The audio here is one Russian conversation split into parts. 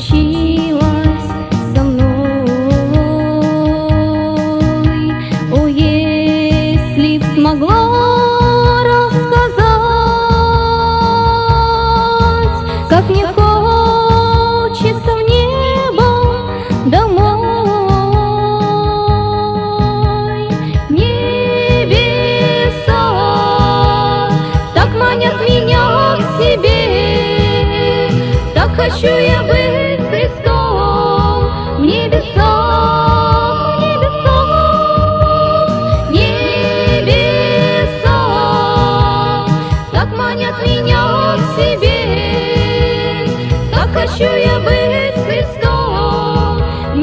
случилось со мной? О, если б рассказать, как мне хочется в небо домой. Небеса так манят меня к себе, так хочу себе, так хочу я быть Христом в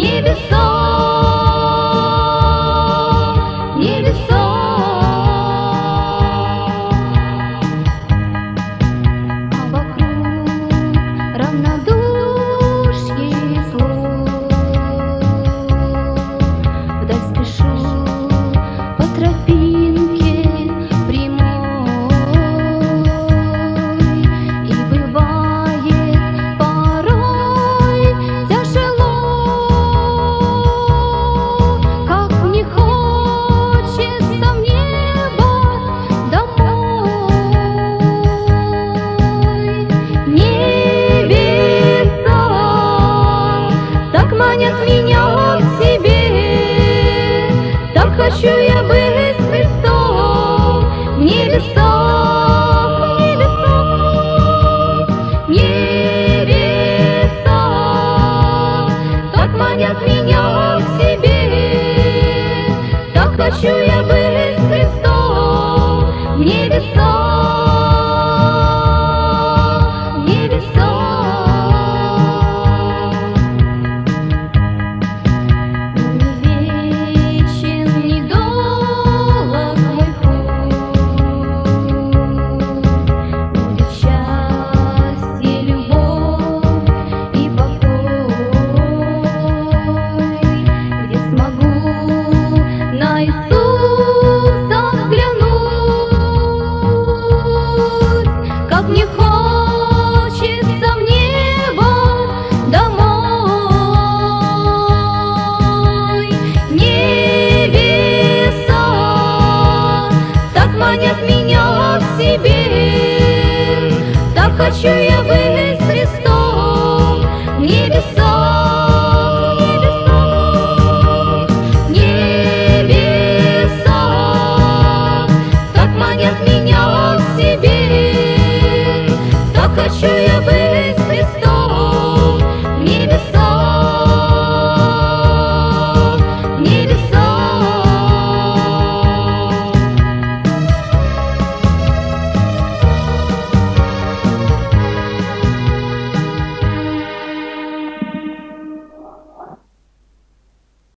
хочу я быть с Христом. В небесах, в небесах, в небесах. Так манят меня к себе, так хочу я быть с Христом. В небесах, я в себе. Так хочу я быть.